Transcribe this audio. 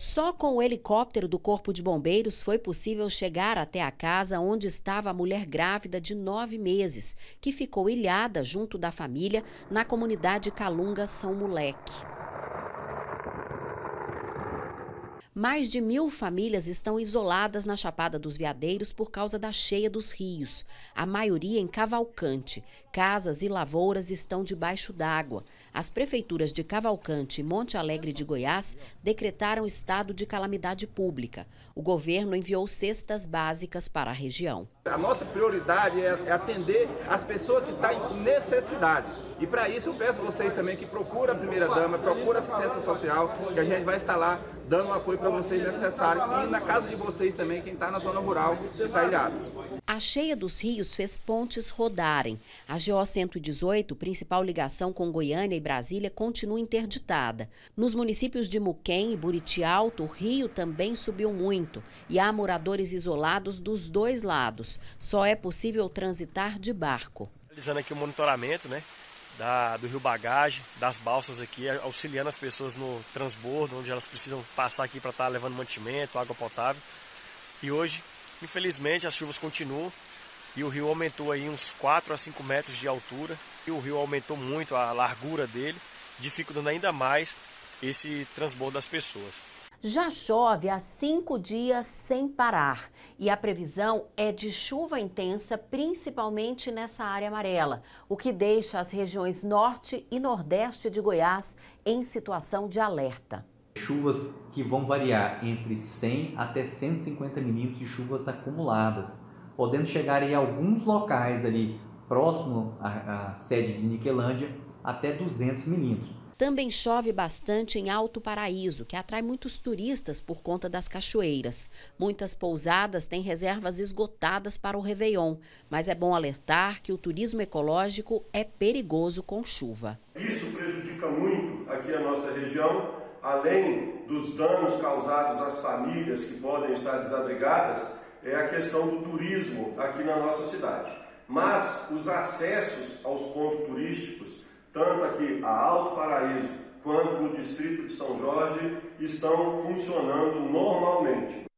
Só com o helicóptero do Corpo de Bombeiros foi possível chegar até a casa onde estava a mulher grávida de nove meses, que ficou ilhada junto da família na comunidade Calunga São Moleque. Mais de mil famílias estão isoladas na Chapada dos Veadeiros por causa da cheia dos rios, a maioria em Cavalcante. Casas e lavouras estão debaixo d'água. As prefeituras de Cavalcante e Monte Alegre de Goiás decretaram estado de calamidade pública. O governo enviou cestas básicas para a região. A nossa prioridade é, é atender as pessoas que estão em necessidade. E para isso eu peço a vocês também que procurem a primeira-dama, procurem assistência social, que a gente vai estar lá dando o apoio para vocês necessário. E na casa de vocês também, quem está na zona rural, que está ilhado. A cheia dos rios fez pontes rodarem. A GO 118, principal ligação com Goiânia e Brasília, continua interditada. Nos municípios de Muquem e Buriti Alto, o rio também subiu muito e há moradores isolados dos dois lados. Só é possível transitar de barco. Realizando aqui o monitoramento, né? Da, do rio Bagagem, das balsas aqui, auxiliando as pessoas no transbordo, onde elas precisam passar aqui para estar tá levando mantimento, água potável. E hoje Infelizmente as chuvas continuam e o rio aumentou aí uns 4 a 5 metros de altura. E o rio aumentou muito a largura dele, dificultando ainda mais esse transbordo das pessoas. Já chove há cinco dias sem parar e a previsão é de chuva intensa, principalmente nessa área amarela, o que deixa as regiões norte e nordeste de Goiás em situação de alerta. Chuvas que vão variar entre 100 até 150 milímetros de chuvas acumuladas, podendo chegar em alguns locais ali próximo à, à sede de Niquelândia até 200 milímetros. Também chove bastante em Alto Paraíso, que atrai muitos turistas por conta das cachoeiras. Muitas pousadas têm reservas esgotadas para o Réveillon, mas é bom alertar que o turismo ecológico é perigoso com chuva. Isso prejudica muito aqui a nossa região além dos danos causados às famílias que podem estar desabrigadas, é a questão do turismo aqui na nossa cidade. Mas os acessos aos pontos turísticos, tanto aqui a Alto Paraíso quanto no distrito de São Jorge, estão funcionando normalmente.